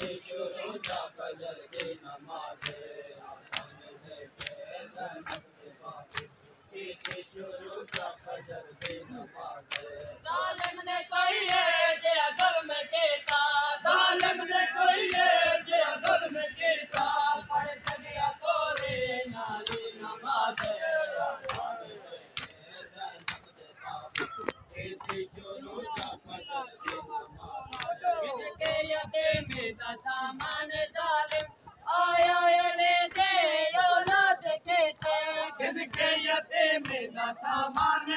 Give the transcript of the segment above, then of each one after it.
Ishu Ruta Fajr Di Namaz یتیم دا سامان ظالم آیا ینے دے اولاد کیتے کد کے یتیم دا سامان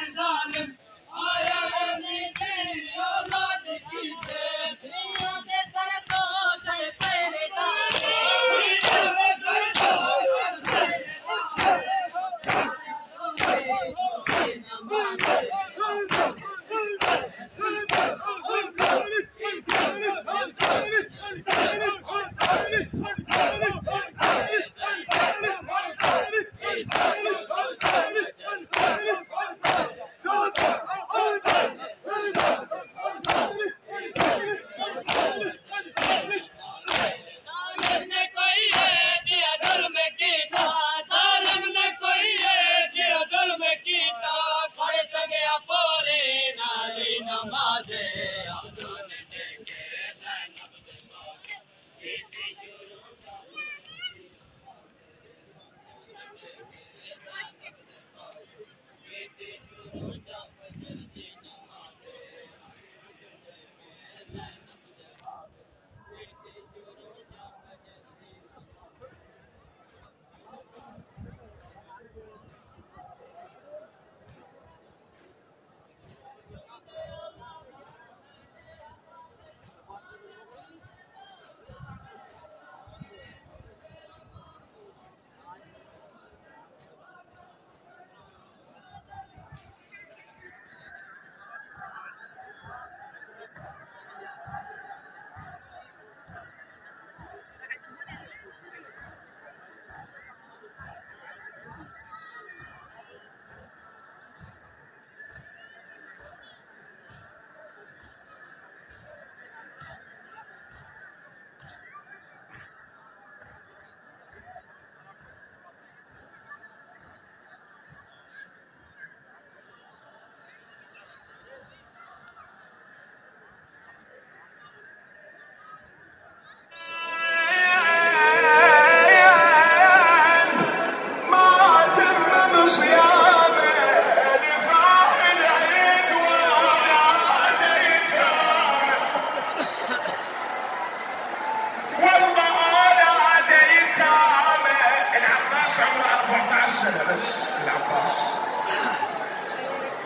سنه بس العباس.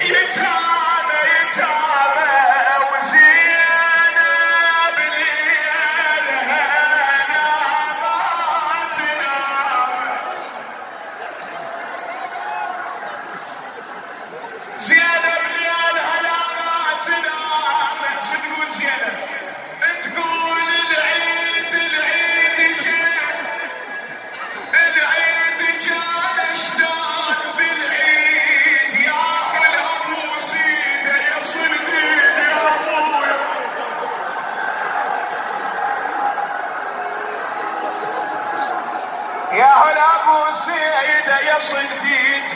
يتامه يتامه تقول العيد العيد العيد بالعيد يا هل أبو سيده يصل ايد يا ابويا يا سيده يصل ايد